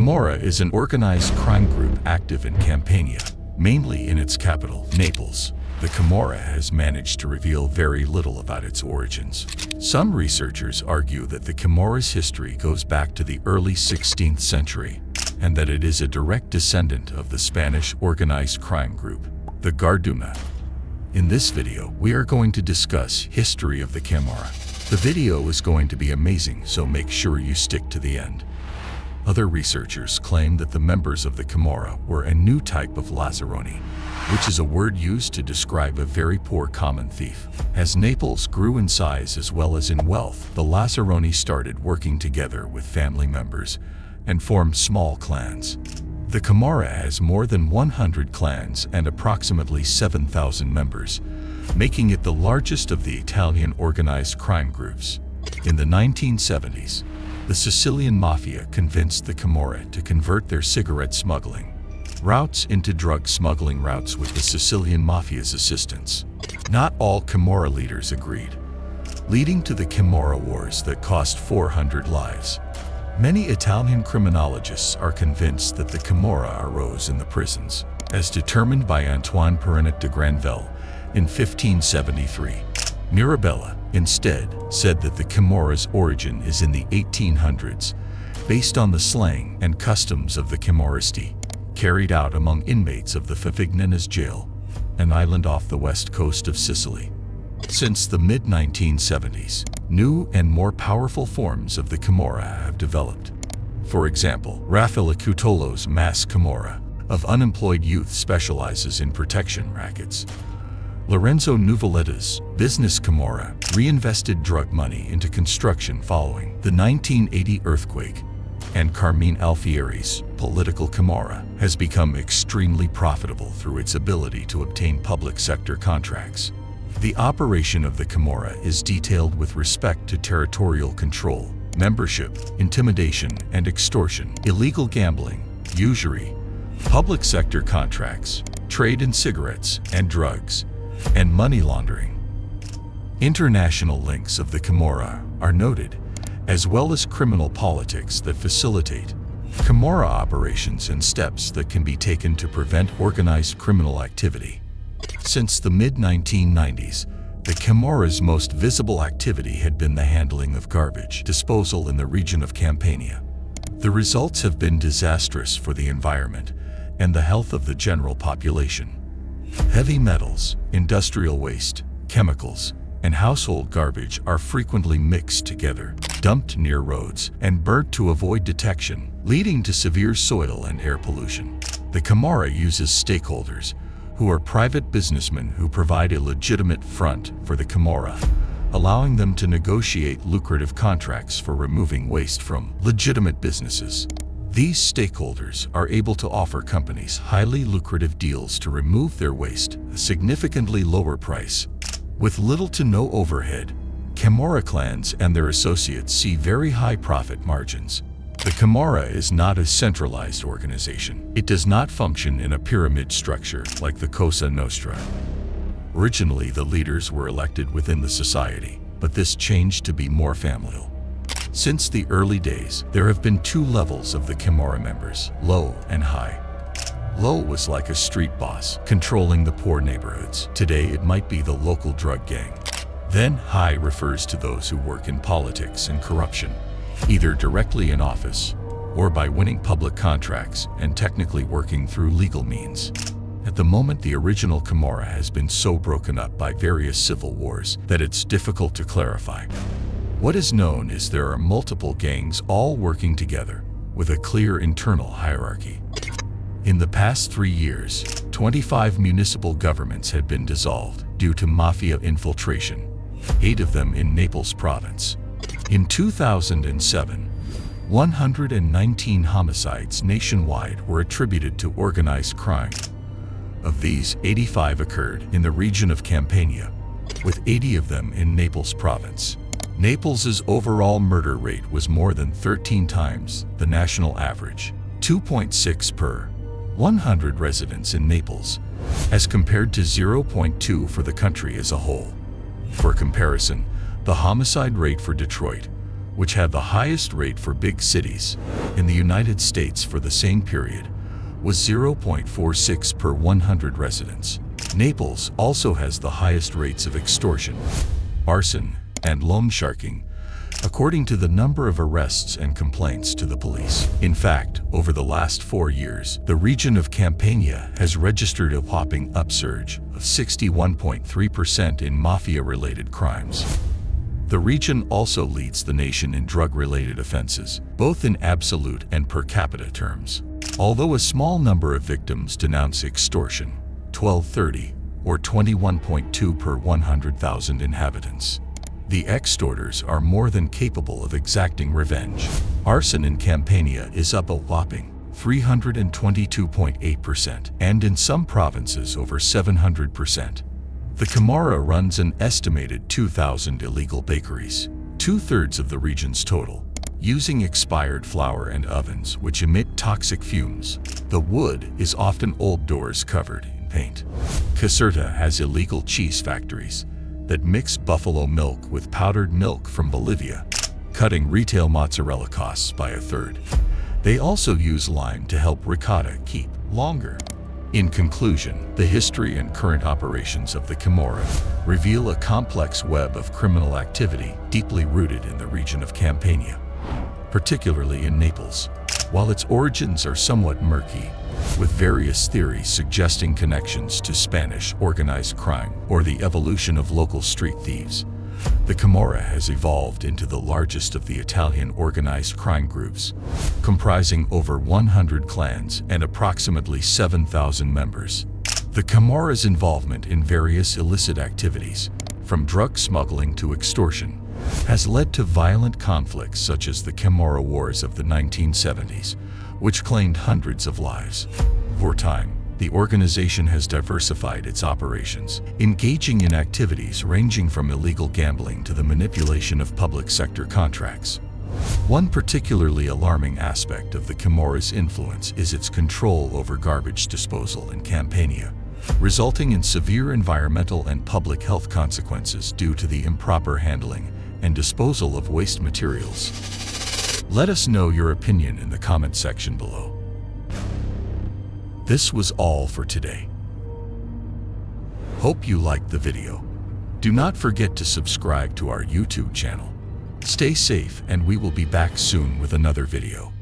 Camorra is an organized crime group active in Campania, mainly in its capital, Naples. The Camorra has managed to reveal very little about its origins. Some researchers argue that the Camorra's history goes back to the early 16th century, and that it is a direct descendant of the Spanish organized crime group, the Garduna. In this video, we are going to discuss history of the Camorra. The video is going to be amazing, so make sure you stick to the end. Other researchers claim that the members of the Camorra were a new type of Lazzaroni, which is a word used to describe a very poor common thief. As Naples grew in size as well as in wealth, the Lazzaroni started working together with family members and formed small clans. The Camorra has more than 100 clans and approximately 7,000 members, making it the largest of the Italian organized crime groups. In the 1970s, the Sicilian Mafia convinced the Camorra to convert their cigarette smuggling routes into drug smuggling routes with the Sicilian Mafia's assistance. Not all Camorra leaders agreed, leading to the Camorra Wars that cost 400 lives. Many Italian criminologists are convinced that the Camorra arose in the prisons, as determined by Antoine Perrenot de Granvelle in 1573. Mirabella, instead, said that the Camorra's origin is in the 1800s, based on the slang and customs of the Camorristi, carried out among inmates of the Favignana's jail, an island off the west coast of Sicily. Since the mid-1970s, new and more powerful forms of the Camorra have developed. For example, Raffaele Cutolo's Mass Camorra of unemployed youth specializes in protection rackets, Lorenzo Nuvoletta's business Camorra reinvested drug money into construction following the 1980 earthquake, and Carmine Alfieri's political Camorra has become extremely profitable through its ability to obtain public sector contracts. The operation of the Camorra is detailed with respect to territorial control, membership, intimidation and extortion, illegal gambling, usury, public sector contracts, trade in cigarettes and drugs, and money laundering. International links of the Camorra are noted, as well as criminal politics that facilitate Camorra operations and steps that can be taken to prevent organized criminal activity. Since the mid-1990s, the Camorra's most visible activity had been the handling of garbage disposal in the region of Campania. The results have been disastrous for the environment and the health of the general population. Heavy metals, industrial waste, chemicals, and household garbage are frequently mixed together, dumped near roads, and burnt to avoid detection, leading to severe soil and air pollution. The Camorra uses stakeholders, who are private businessmen who provide a legitimate front for the Camorra, allowing them to negotiate lucrative contracts for removing waste from legitimate businesses. These stakeholders are able to offer companies highly lucrative deals to remove their waste, a significantly lower price. With little to no overhead, Camorra clans and their associates see very high profit margins. The Camorra is not a centralized organization. It does not function in a pyramid structure like the Cosa Nostra. Originally, the leaders were elected within the society, but this changed to be more familial. Since the early days, there have been two levels of the Camorra members, low and high. Low was like a street boss, controlling the poor neighborhoods. Today it might be the local drug gang. Then high refers to those who work in politics and corruption, either directly in office or by winning public contracts and technically working through legal means. At the moment, the original Camorra has been so broken up by various civil wars that it's difficult to clarify. What is known is there are multiple gangs all working together with a clear internal hierarchy. In the past three years, 25 municipal governments had been dissolved due to mafia infiltration, eight of them in Naples province. In 2007, 119 homicides nationwide were attributed to organized crime. Of these, 85 occurred in the region of Campania, with 80 of them in Naples province. Naples's overall murder rate was more than 13 times the national average, 2.6 per 100 residents in Naples, as compared to 0.2 for the country as a whole. For comparison, the homicide rate for Detroit which had the highest rate for big cities in the United States for the same period, was 0.46 per 100 residents. Naples also has the highest rates of extortion, arson, and loan sharking, according to the number of arrests and complaints to the police. In fact, over the last four years, the region of Campania has registered a whopping upsurge of 61.3% in mafia-related crimes. The region also leads the nation in drug-related offenses, both in absolute and per capita terms. Although a small number of victims denounce extortion, 1230 or 21.2 per 100,000 inhabitants, the extorters are more than capable of exacting revenge. Arson in Campania is up a whopping 322.8% and in some provinces over 700%. The Camorra runs an estimated 2,000 illegal bakeries, two-thirds of the region's total, using expired flour and ovens which emit toxic fumes. The wood is often old doors covered in paint. Caserta has illegal cheese factories, that mix buffalo milk with powdered milk from Bolivia, cutting retail mozzarella costs by a third. They also use lime to help ricotta keep longer. In conclusion, the history and current operations of the Camorra reveal a complex web of criminal activity deeply rooted in the region of Campania, particularly in Naples. While its origins are somewhat murky, with various theories suggesting connections to Spanish organized crime or the evolution of local street thieves. The Camorra has evolved into the largest of the Italian organized crime groups, comprising over 100 clans and approximately 7,000 members. The Camorra's involvement in various illicit activities, from drug smuggling to extortion, has led to violent conflicts such as the Camorra Wars of the 1970s, which claimed hundreds of lives. For time, the organization has diversified its operations, engaging in activities ranging from illegal gambling to the manipulation of public sector contracts. One particularly alarming aspect of the Camorra's influence is its control over garbage disposal in Campania, resulting in severe environmental and public health consequences due to the improper handling and disposal of waste materials. Let us know your opinion in the comment section below. This was all for today. Hope you liked the video. Do not forget to subscribe to our YouTube channel. Stay safe and we will be back soon with another video.